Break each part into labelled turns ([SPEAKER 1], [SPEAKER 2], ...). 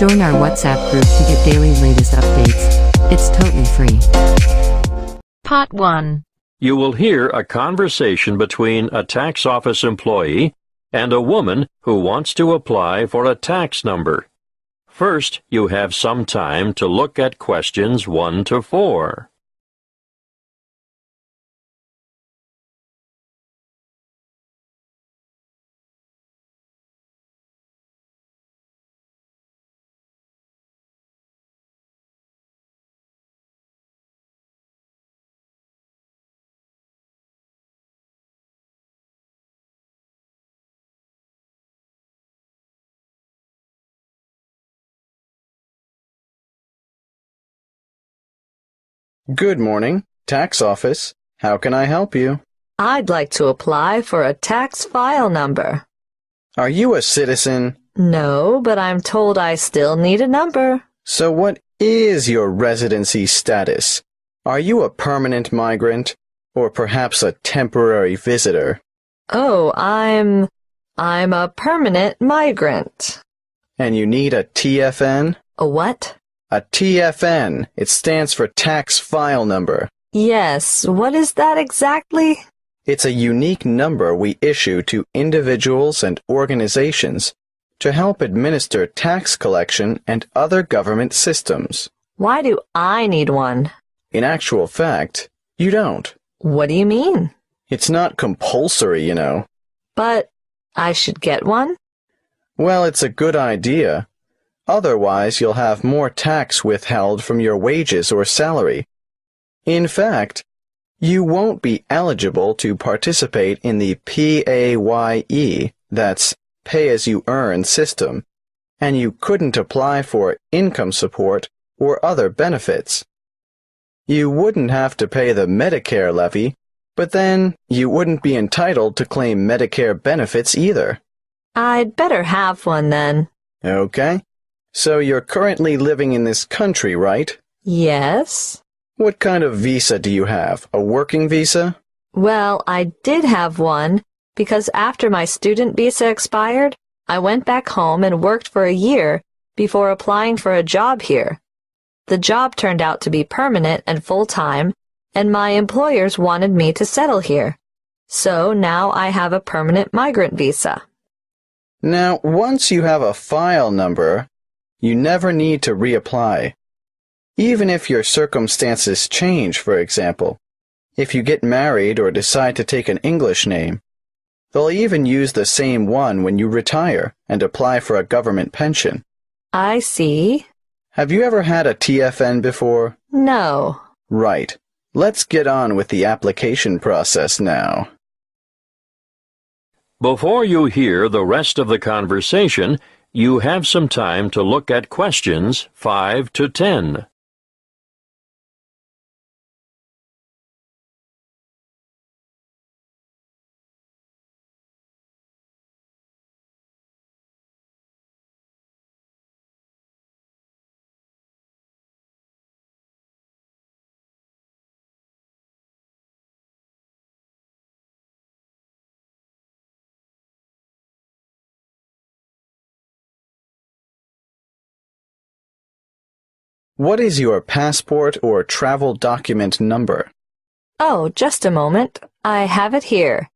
[SPEAKER 1] Join our WhatsApp group to get daily latest updates. It's totally free.
[SPEAKER 2] Part 1.
[SPEAKER 3] You will hear a conversation between a tax office employee and a woman who wants to apply for a tax number. First, you have some time to look at questions 1 to 4.
[SPEAKER 4] Good morning, tax office. How can I help you?
[SPEAKER 5] I'd like to apply for a tax file number.
[SPEAKER 4] Are you a citizen?
[SPEAKER 5] No, but I'm told I still need a number.
[SPEAKER 4] So what is your residency status? Are you a permanent migrant or perhaps a temporary visitor?
[SPEAKER 5] Oh, I'm... I'm a permanent migrant.
[SPEAKER 4] And you need a TFN?
[SPEAKER 5] A what?
[SPEAKER 4] A TFN. It stands for tax file number.
[SPEAKER 5] Yes, what is that exactly?
[SPEAKER 4] It's a unique number we issue to individuals and organizations to help administer tax collection and other government systems.
[SPEAKER 5] Why do I need one?
[SPEAKER 4] In actual fact, you don't.
[SPEAKER 5] What do you mean?
[SPEAKER 4] It's not compulsory, you know.
[SPEAKER 5] But I should get one?
[SPEAKER 4] Well, it's a good idea. Otherwise, you'll have more tax withheld from your wages or salary. In fact, you won't be eligible to participate in the PAYE, that's pay-as-you-earn system, and you couldn't apply for income support or other benefits. You wouldn't have to pay the Medicare levy, but then you wouldn't be entitled to claim Medicare benefits either.
[SPEAKER 5] I'd better have one then.
[SPEAKER 4] Okay. So you're currently living in this country, right?
[SPEAKER 5] Yes?
[SPEAKER 4] What kind of visa do you have? A working visa?
[SPEAKER 5] Well, I did have one because after my student visa expired, I went back home and worked for a year before applying for a job here. The job turned out to be permanent and full-time, and my employers wanted me to settle here. So now I have a permanent migrant visa.
[SPEAKER 4] Now, once you have a file number, you never need to reapply. Even if your circumstances change, for example, if you get married or decide to take an English name, they'll even use the same one when you retire and apply for a government pension.
[SPEAKER 5] I see.
[SPEAKER 4] Have you ever had a TFN before?
[SPEAKER 5] No.
[SPEAKER 4] Right. Let's get on with the application process now.
[SPEAKER 3] Before you hear the rest of the conversation, you have some time to look at questions 5 to 10.
[SPEAKER 4] What is your passport or travel document number?
[SPEAKER 5] Oh, just a moment. I have it here.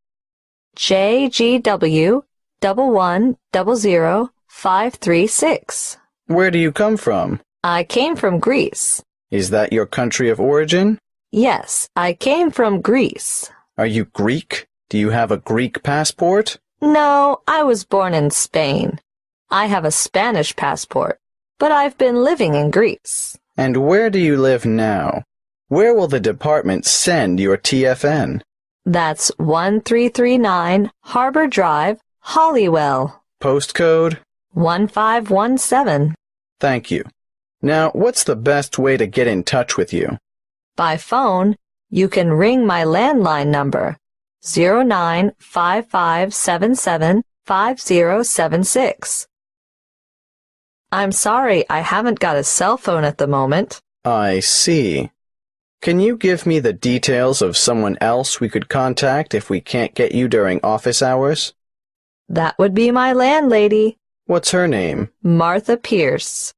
[SPEAKER 5] JGW double one double zero five three six.
[SPEAKER 4] Where do you come from?
[SPEAKER 5] I came from Greece.
[SPEAKER 4] Is that your country of origin?
[SPEAKER 5] Yes, I came from Greece.
[SPEAKER 4] Are you Greek? Do you have a Greek passport?
[SPEAKER 5] No, I was born in Spain. I have a Spanish passport, but I've been living in Greece.
[SPEAKER 4] And where do you live now? Where will the department send your TFN?
[SPEAKER 5] That's 1339 Harbor Drive, Hollywell.
[SPEAKER 4] Postcode?
[SPEAKER 5] 1517.
[SPEAKER 4] Thank you. Now, what's the best way to get in touch with you?
[SPEAKER 5] By phone, you can ring my landline number 0955775076. I'm sorry, I haven't got a cell phone at the moment.
[SPEAKER 4] I see. Can you give me the details of someone else we could contact if we can't get you during office hours?
[SPEAKER 5] That would be my landlady.
[SPEAKER 4] What's her name?
[SPEAKER 5] Martha Pierce.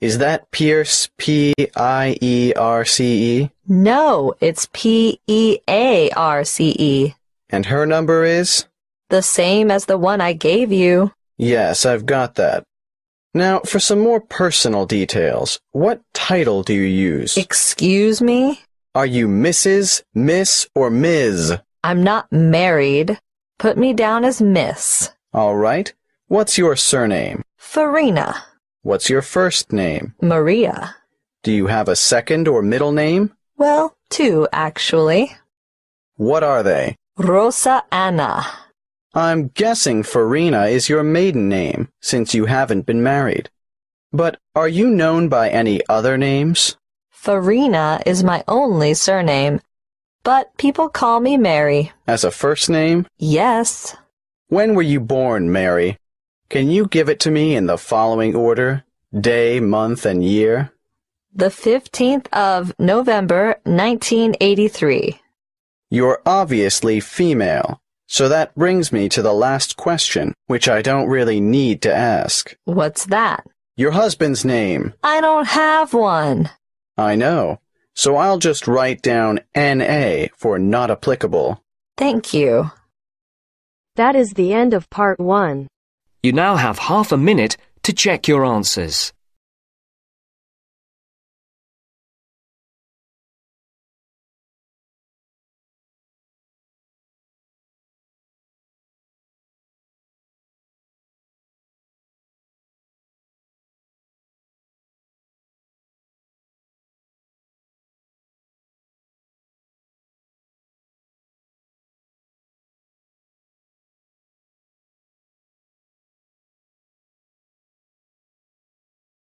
[SPEAKER 4] Is that Pierce, P I E R C E?
[SPEAKER 5] No, it's P E A R C E.
[SPEAKER 4] And her number is?
[SPEAKER 5] The same as the one I gave you.
[SPEAKER 4] Yes, I've got that. Now, for some more personal details, what title do you use?
[SPEAKER 5] Excuse me?
[SPEAKER 4] Are you Mrs., Miss, or Ms.?
[SPEAKER 5] I'm not married. Put me down as Miss.
[SPEAKER 4] All right. What's your surname?
[SPEAKER 5] Farina.
[SPEAKER 4] What's your first name?
[SPEAKER 5] Maria.
[SPEAKER 4] Do you have a second or middle name?
[SPEAKER 5] Well, two, actually.
[SPEAKER 4] What are they?
[SPEAKER 5] Rosa Anna.
[SPEAKER 4] I'm guessing Farina is your maiden name, since you haven't been married. But are you known by any other names?
[SPEAKER 5] Farina is my only surname, but people call me Mary.
[SPEAKER 4] As a first name?
[SPEAKER 5] Yes.
[SPEAKER 4] When were you born, Mary? Can you give it to me in the following order? Day, month, and year?
[SPEAKER 5] The 15th of November, 1983.
[SPEAKER 4] You're obviously female, so that brings me to the last question, which I don't really need to ask.
[SPEAKER 5] What's that?
[SPEAKER 4] Your husband's name.
[SPEAKER 5] I don't have one.
[SPEAKER 4] I know. So I'll just write down NA for not applicable.
[SPEAKER 5] Thank you.
[SPEAKER 6] That is the end of part one.
[SPEAKER 7] You now have half a minute to check your answers.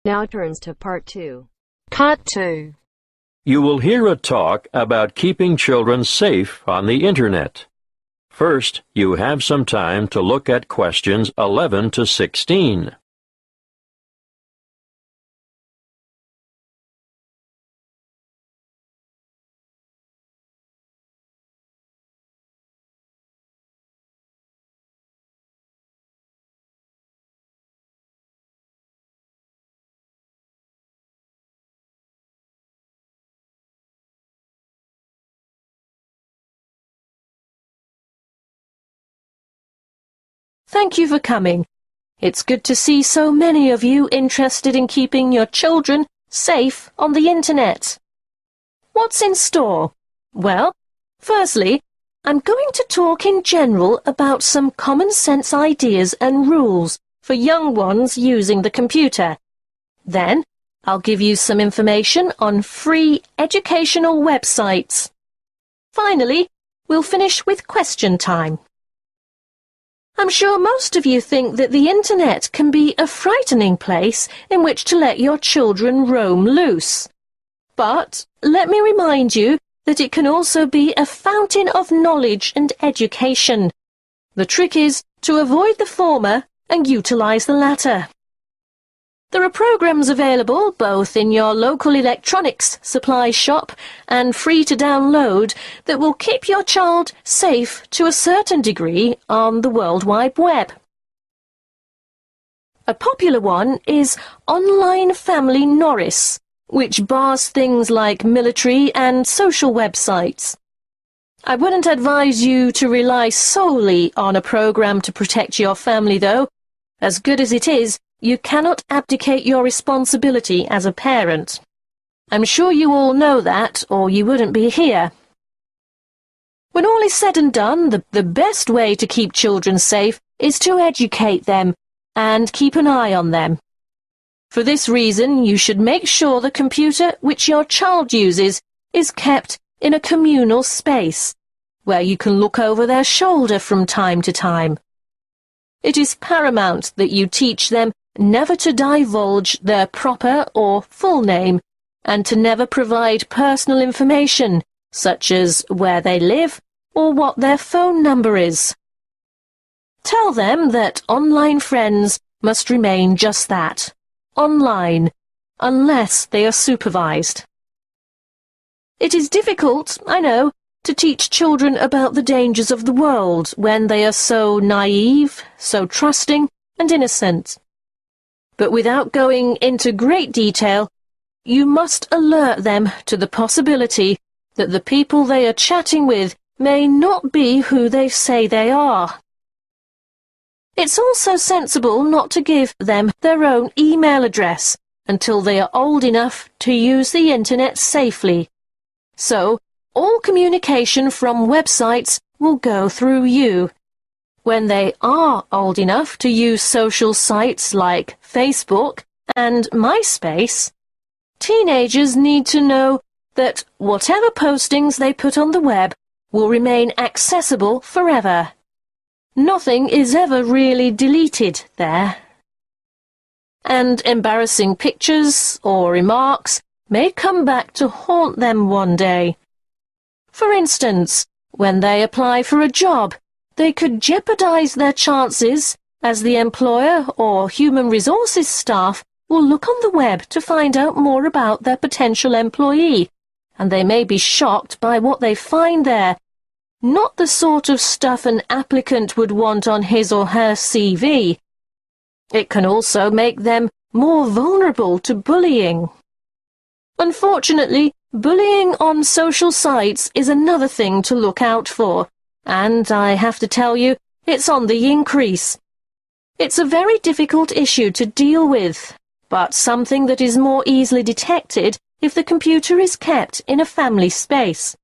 [SPEAKER 6] Now turns to part two.
[SPEAKER 2] Part 2.
[SPEAKER 3] You will hear a talk about keeping children safe on the Internet. First, you have some time to look at questions 11 to 16.
[SPEAKER 2] Thank you for coming. It's good to see so many of you interested in keeping your children safe on the internet. What's in store? Well, firstly, I'm going to talk in general about some common sense ideas and rules for young ones using the computer. Then, I'll give you some information on free educational websites. Finally, we'll finish with question time. I'm sure most of you think that the internet can be a frightening place in which to let your children roam loose. But let me remind you that it can also be a fountain of knowledge and education. The trick is to avoid the former and utilize the latter. There are programs available both in your local electronics supply shop and free to download that will keep your child safe to a certain degree on the World Wide Web. A popular one is Online Family Norton, which bars things like military and social websites. I wouldn't advise you to rely solely on a program to protect your family, though. As good as it is, you cannot abdicate your responsibility as a parent. I'm sure you all know that, or you wouldn't be here. When all is said and done, the, the best way to keep children safe is to educate them and keep an eye on them. For this reason, you should make sure the computer which your child uses is kept in a communal space, where you can look over their shoulder from time to time. It is paramount that you teach them never to divulge their proper or full name, and to never provide personal information, such as where they live or what their phone number is. Tell them that online friends must remain just that, online, unless they are supervised. It is difficult, I know, to teach children about the dangers of the world when they are so naive, so trusting and innocent. But without going into great detail, you must alert them to the possibility that the people they are chatting with may not be who they say they are. It's also sensible not to give them their own email address until they are old enough to use the internet safely. So, all communication from websites will go through you. When they are old enough to use social sites like Facebook and MySpace, teenagers need to know that whatever postings they put on the web will remain accessible forever. Nothing is ever really deleted there. And embarrassing pictures or remarks may come back to haunt them one day. For instance, when they apply for a job, they could jeopardize their chances as the employer or human resources staff will look on the web to find out more about their potential employee, and they may be shocked by what they find there. Not the sort of stuff an applicant would want on his or her CV. It can also make them more vulnerable to bullying. Unfortunately, bullying on social sites is another thing to look out for, and I have to tell you, it's on the increase. It's a very difficult issue to deal with, but something that is more easily detected if the computer is kept in a family space.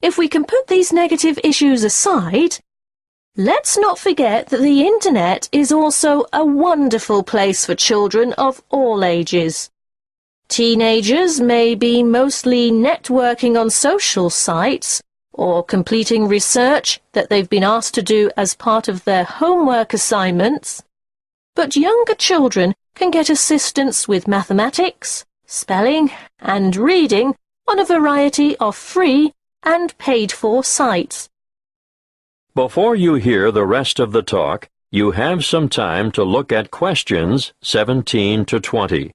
[SPEAKER 2] If we can put these negative issues aside, let's not forget that the internet is also a wonderful place for children of all ages. Teenagers may be mostly networking on social sites or completing research that they've been asked to do as part of their homework assignments, but younger children can get assistance with mathematics, spelling, and reading on a variety of free and paid-for sites.
[SPEAKER 3] Before you hear the rest of the talk, you have some time to look at questions 17 to 20.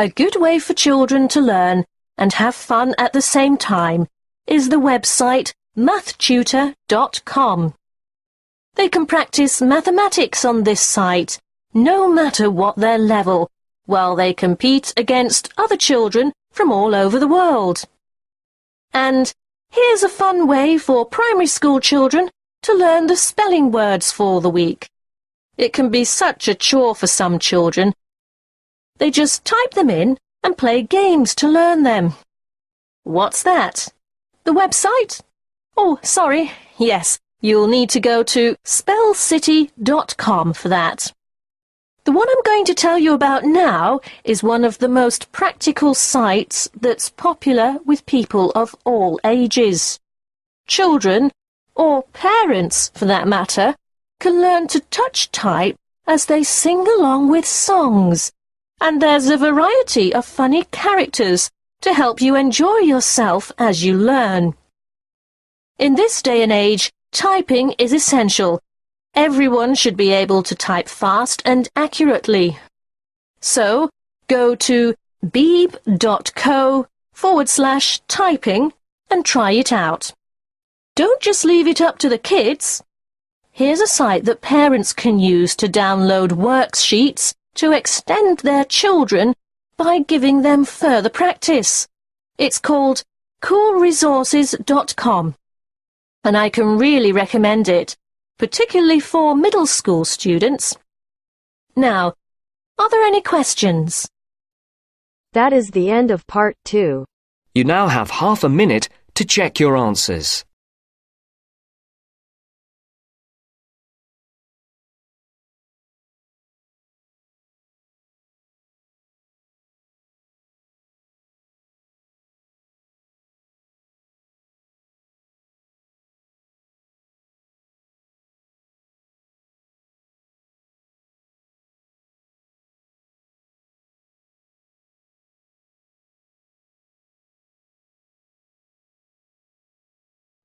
[SPEAKER 2] A good way for children to learn and have fun at the same time is the website mathtutor.com. They can practice mathematics on this site, no matter what their level, while they compete against other children from all over the world. And here's a fun way for primary school children to learn the spelling words for the week. It can be such a chore for some children, they just type them in and play games to learn them. What's that? The website? Oh, sorry. Yes, you'll need to go to spellcity.com for that. The one I'm going to tell you about now is one of the most practical sites that's popular with people of all ages. Children, or parents for that matter, can learn to touch type as they sing along with songs and there's a variety of funny characters to help you enjoy yourself as you learn. In this day and age, typing is essential. Everyone should be able to type fast and accurately. So, go to beeb.co forward slash typing and try it out. Don't just leave it up to the kids. Here's a site that parents can use to download worksheets to extend their children by giving them further practice. It's called coolresources.com, and I can really recommend it, particularly for middle school students. Now, are there any questions?
[SPEAKER 6] That is the end of part two.
[SPEAKER 7] You now have half a minute to check your answers.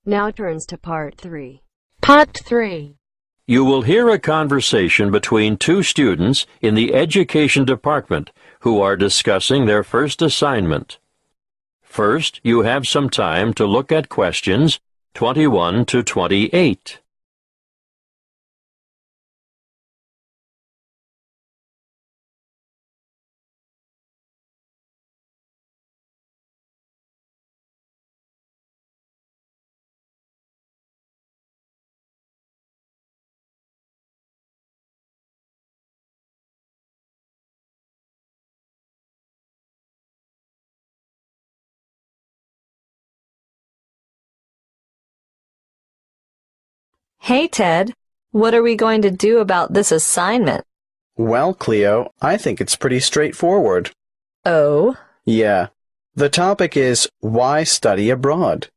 [SPEAKER 6] Now turns to part 3.
[SPEAKER 1] Part 3.
[SPEAKER 3] You will hear a conversation between two students in the education department who are discussing their first assignment. First, you have some time to look at questions 21 to 28.
[SPEAKER 5] Hey, Ted. What are we going to do about this assignment?
[SPEAKER 4] Well, Cleo, I think it's pretty straightforward.
[SPEAKER 5] Oh,
[SPEAKER 4] Yeah. The topic is why study abroad?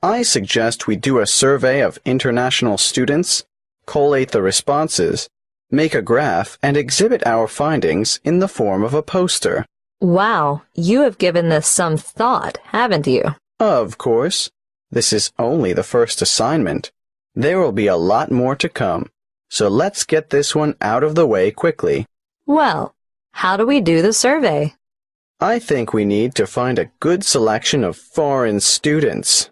[SPEAKER 4] I suggest we do a survey of international students, collate the responses, make a graph, and exhibit our findings in the form of a poster.
[SPEAKER 5] wow. You have given this some thought, haven't you?
[SPEAKER 4] Of course, this is only the first assignment. There will be a lot more to come, so let's get this one out of the way quickly.
[SPEAKER 5] Well, how do we do the survey?
[SPEAKER 4] I think we need to find a good selection of foreign students.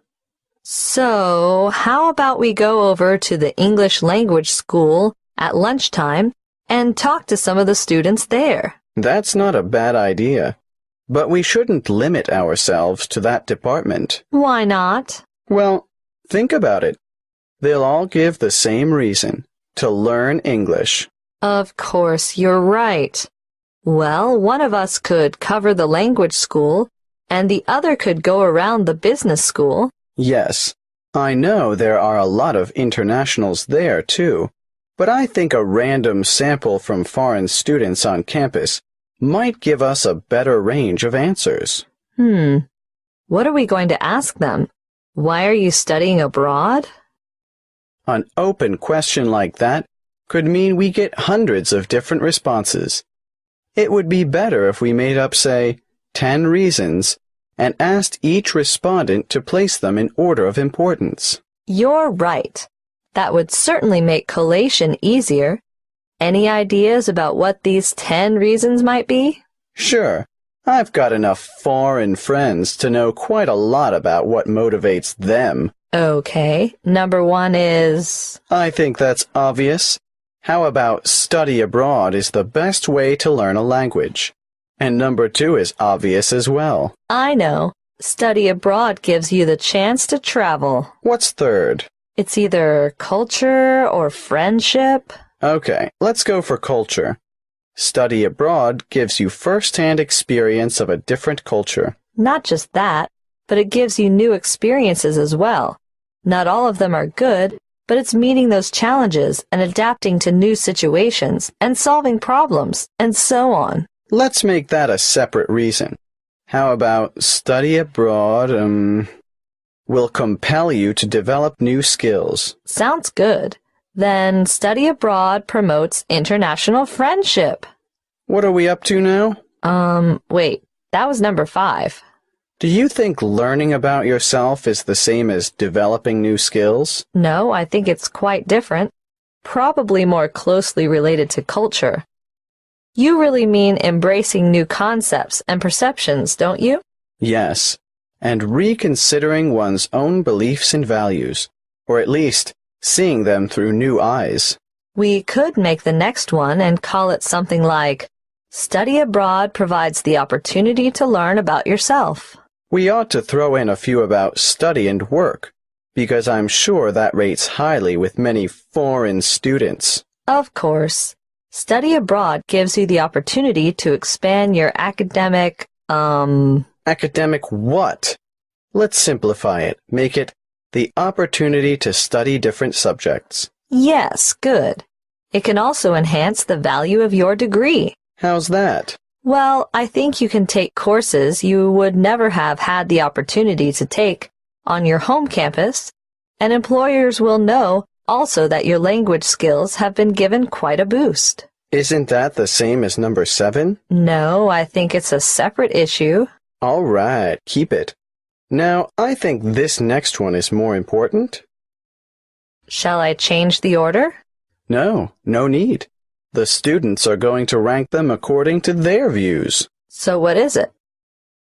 [SPEAKER 5] So, how about we go over to the English language school at lunchtime and talk to some of the students there?
[SPEAKER 4] That's not a bad idea. But we shouldn't limit ourselves to that department.
[SPEAKER 5] Why not?
[SPEAKER 4] Well, think about it. They'll all give the same reason to learn English.
[SPEAKER 5] Of course, you're right. Well, one of us could cover the language school, and the other could go around the business school.
[SPEAKER 4] Yes, I know there are a lot of internationals there too, but I think a random sample from foreign students on campus might give us a better range of answers.
[SPEAKER 5] Hmm. What are we going to ask them? Why are you studying abroad?
[SPEAKER 4] An open question like that could mean we get hundreds of different responses. It would be better if we made up, say, 10 reasons and asked each respondent to place them in order of importance.
[SPEAKER 5] You're right. That would certainly make collation easier. Any ideas about what these 10 reasons might be?
[SPEAKER 4] Sure, I've got enough foreign friends to know quite a lot about what motivates them.
[SPEAKER 5] Okay. Number one is.
[SPEAKER 4] I think that's obvious. How about study abroad is the best way to learn a language? And number two is obvious as well.
[SPEAKER 5] I know. Study abroad gives you the chance to travel.
[SPEAKER 4] What's third?
[SPEAKER 5] It's either culture or friendship.
[SPEAKER 4] Okay, let's go for culture. Study abroad gives you first-hand experience of a different culture.
[SPEAKER 5] Not just that, but it gives you new experiences as well. Not all of them are good, but it's meeting those challenges and adapting to new situations and solving problems and so on.
[SPEAKER 4] Let's make that a separate reason. How about study abroad, um, will compel you to develop new skills?
[SPEAKER 5] Sounds good. Then study abroad promotes international friendship.
[SPEAKER 4] What are we up to now?
[SPEAKER 5] Um, wait, that was number five.
[SPEAKER 4] Do you think learning about yourself is the same as developing new skills?
[SPEAKER 5] No, I think it's quite different. Probably more closely related to culture. You really mean embracing new concepts and perceptions, don't you?
[SPEAKER 4] Yes, and reconsidering one's own beliefs and values, or at least seeing them through new eyes.
[SPEAKER 5] We could make the next one and call it something like Study abroad provides the opportunity to learn about yourself.
[SPEAKER 4] We ought to throw in a few about study and work, because I'm sure that rates highly with many foreign students.
[SPEAKER 5] Of course, study abroad gives you the opportunity to expand your academic, um,
[SPEAKER 4] Academic what? Let's simplify it. Make it the opportunity to study different subjects.
[SPEAKER 5] yes, good. It can also enhance the value of your degree.
[SPEAKER 4] How's that?
[SPEAKER 5] Well, I think you can take courses you would never have had the opportunity to take on your home campus, and employers will know also that your language skills have been given quite a boost.
[SPEAKER 4] Isn't that the same as number seven?
[SPEAKER 5] No, I think it's a separate issue.
[SPEAKER 4] All right, keep it. Now, I think this next one is more important.
[SPEAKER 5] Shall I change the order?
[SPEAKER 4] No, no need. The students are going to rank them according to their views.
[SPEAKER 5] So what is it?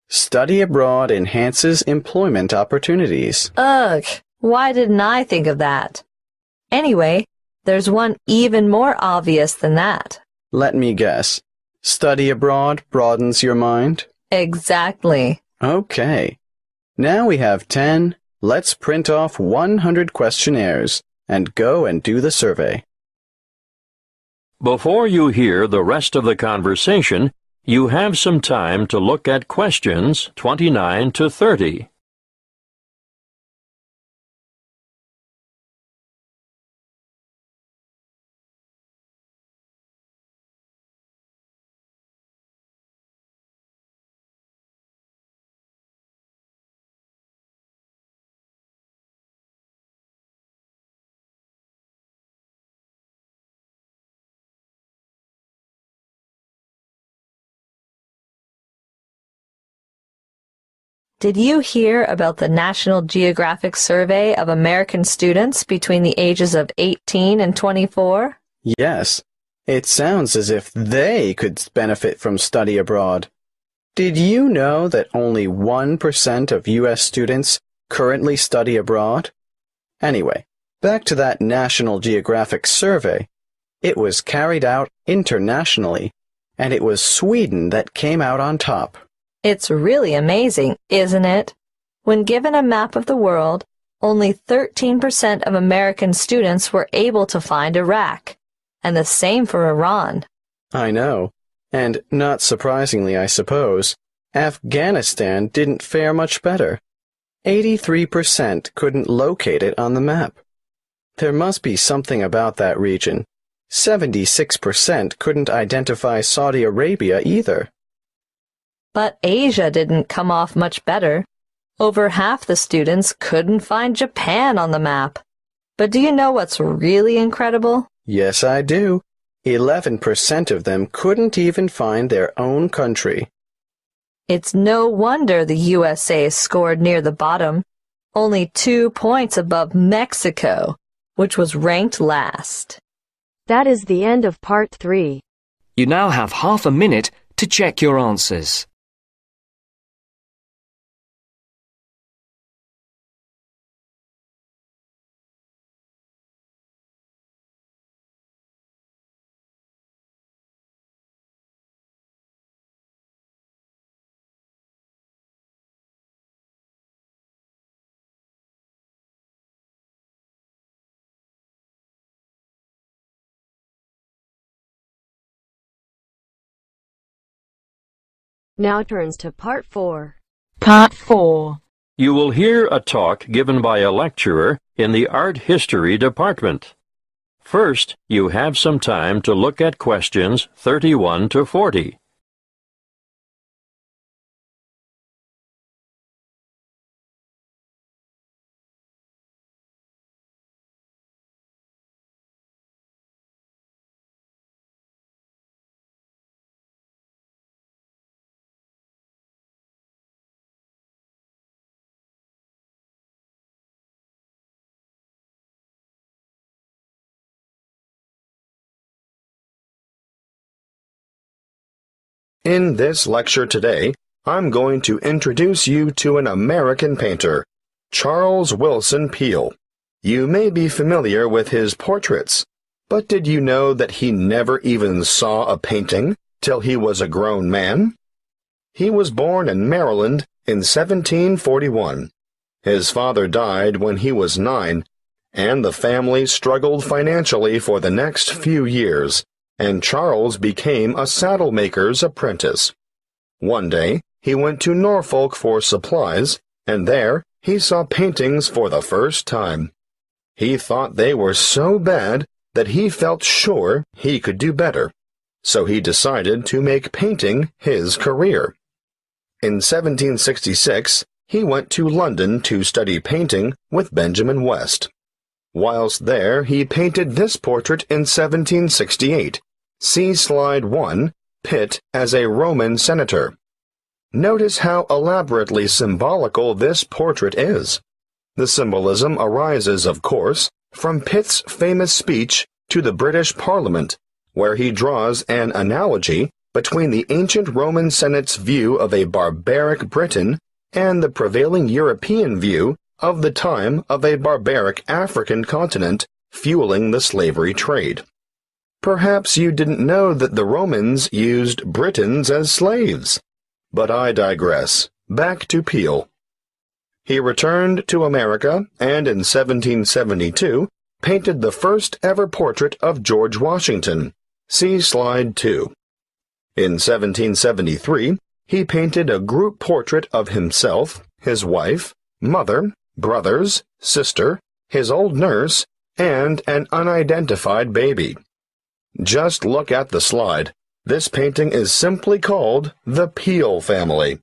[SPEAKER 4] Study abroad enhances employment opportunities.
[SPEAKER 5] Ugh, why didn't I think of that? Anyway, there's one even more obvious than that.
[SPEAKER 4] Let me guess. Study abroad broadens your mind?
[SPEAKER 5] Exactly.
[SPEAKER 4] Okay. Now we have 10. Let's print off 100 questionnaires and go and do the survey.
[SPEAKER 3] Before you hear the rest of the conversation, you have some time to look at questions 29 to 30.
[SPEAKER 5] Did you hear about the National Geographic survey of American students between the ages of 18 and 24?
[SPEAKER 4] Yes. It sounds as if they could benefit from study abroad. Did you know that only 1% of U.S. students currently study abroad? Anyway, back to that National Geographic survey. It was carried out internationally, and it was Sweden that came out on top.
[SPEAKER 5] It's really amazing, isn't it? When given a map of the world, only 13% of American students were able to find Iraq, and the same for Iran.
[SPEAKER 4] I know. And not surprisingly, I suppose, Afghanistan didn't fare much better. 83% couldn't locate it on the map. There must be something about that region. 76% couldn't identify Saudi Arabia either.
[SPEAKER 5] But Asia didn't come off much better. Over half the students couldn't find Japan on the map. But do you know what's really incredible?
[SPEAKER 4] Yes, I do. 11% of them couldn't even find their own country.
[SPEAKER 5] It's no wonder the USA scored near the bottom, only two points above Mexico, which was ranked last.
[SPEAKER 6] That is the end of part 3.
[SPEAKER 7] You now have half a minute to check your answers.
[SPEAKER 6] Now turns to part 4.
[SPEAKER 8] Part 4.
[SPEAKER 3] You will hear a talk given by a lecturer in the art history department. First, you have some time to look at questions 31 to 40.
[SPEAKER 9] In this lecture today, I'm going to introduce you to an American painter, Charles Willson Peale. You may be familiar with his portraits, but did you know that he never even saw a painting till he was a grown man? He was born in Maryland in 1741. His father died when he was nine, and the family struggled financially for the next few years and Charles became a saddle maker's apprentice. One day, he went to Norfolk for supplies, and there he saw paintings for the first time. He thought they were so bad that he felt sure he could do better, so he decided to make painting his career. In 1766, he went to London to study painting with Benjamin West. Whilst there, he painted this portrait in 1768. See slide 1, Pitt as a Roman senator. Notice how elaborately symbolical this portrait is. The symbolism arises, of course, from Pitt's famous speech to the British Parliament, where he draws an analogy between the ancient Roman Senate's view of a barbaric Britain and the prevailing European view of the time of a barbaric African continent fueling the slavery trade. Perhaps you didn't know that the Romans used Britons as slaves. But I digress. Back to Peale. He returned to America and in 1772 painted the first ever portrait of George Washington. See slide 2. In 1773, he painted a group portrait of himself, his wife, mother, brothers, sister, his old nurse, and an unidentified baby. Just look at the slide. This painting is simply called the Peale family.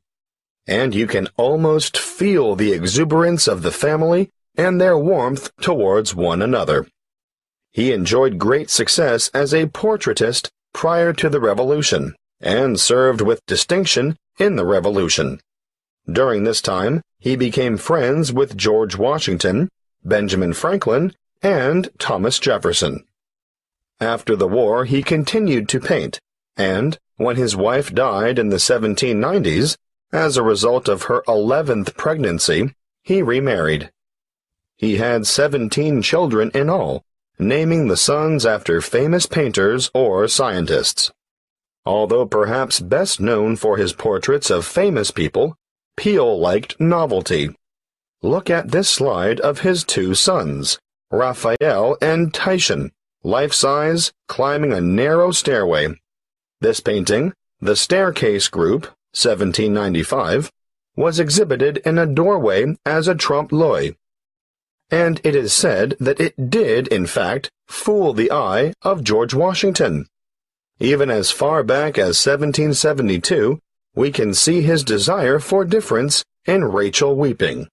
[SPEAKER 9] And you can almost feel the exuberance of the family and their warmth towards one another. He enjoyed great success as a portraitist prior to the Revolution, and served with distinction in the Revolution. During this time, he became friends with George Washington, Benjamin Franklin, and Thomas Jefferson. After the war, he continued to paint, and, when his wife died in the 1790s, as a result of her 11th pregnancy, he remarried. He had 17 children in all, naming the sons after famous painters or scientists. Although perhaps best known for his portraits of famous people, Peale liked novelty. Look at this slide of his two sons, Raphael and Titian, life-size, climbing a narrow stairway. This painting, The Staircase Group, 1795, was exhibited in a doorway as a trompe-l'oeil. And it is said that it did, in fact, fool the eye of George Washington. Even as far back as 1772, we can see his desire for difference in Rachel weeping.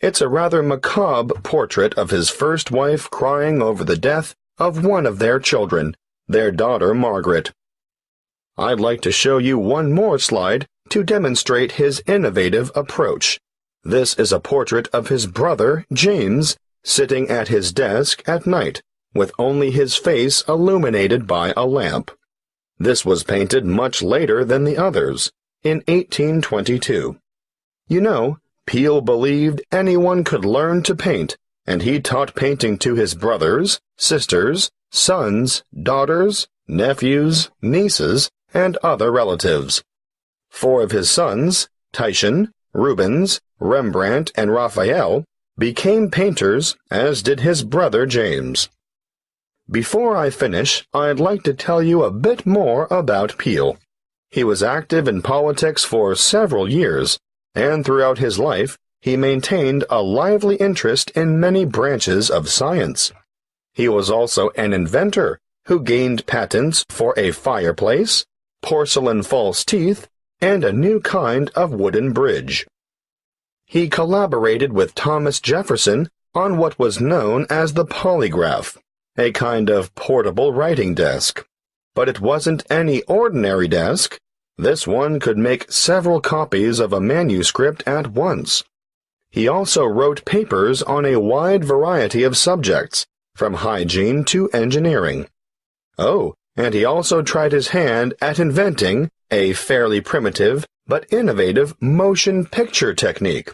[SPEAKER 9] It's a rather macabre portrait of his first wife crying over the death of one of their children, their daughter Margaret. I'd like to show you one more slide to demonstrate his innovative approach. This is a portrait of his brother, James, sitting at his desk at night, with only his face illuminated by a lamp. This was painted much later than the others, in 1822. You know, Peale believed anyone could learn to paint, and he taught painting to his brothers, sisters, sons, daughters, nephews, nieces, and other relatives. Four of his sons, Titian, Rubens, Rembrandt, and Raphael, became painters, as did his brother James. Before I finish, I'd like to tell you a bit more about Peale. He was active in politics for several years, and throughout his life, he maintained a lively interest in many branches of science. He was also an inventor who gained patents for a fireplace, porcelain false teeth, and a new kind of wooden bridge. He collaborated with Thomas Jefferson on what was known as the polygraph a kind of portable writing desk. But it wasn't any ordinary desk. This one could make several copies of a manuscript at once. He also wrote papers on a wide variety of subjects, from hygiene to engineering. Oh, and he also tried his hand at inventing a fairly primitive but innovative motion picture technique,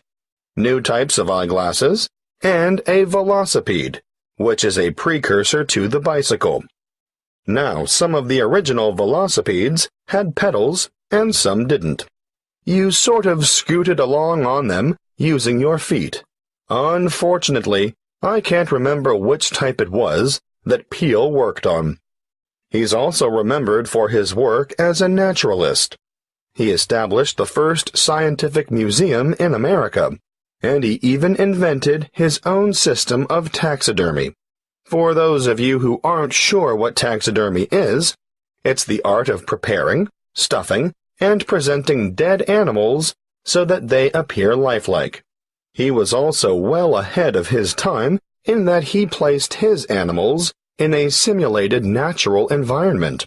[SPEAKER 9] new types of eyeglasses, and a velocipede, which is a precursor to the bicycle. Now, some of the original velocipedes had pedals and some didn't. You sort of scooted along on them using your feet. Unfortunately, I can't remember which type it was that Peale worked on. He's also remembered for his work as a naturalist. He established the first scientific museum in America and he even invented his own system of taxidermy. For those of you who aren't sure what taxidermy is, it's the art of preparing, stuffing, and presenting dead animals so that they appear lifelike. He was also well ahead of his time in that he placed his animals in a simulated natural environment.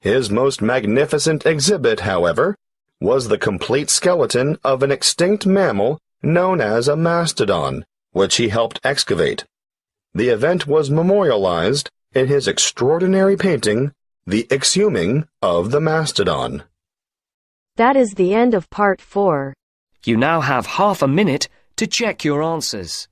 [SPEAKER 9] His most magnificent exhibit, however, was the complete skeleton of an extinct mammal known as a mastodon, which he helped excavate. The event was memorialized in his extraordinary painting, The Exhuming of the Mastodon.
[SPEAKER 6] That is the end of part 4.
[SPEAKER 7] You now have half a minute to check your answers.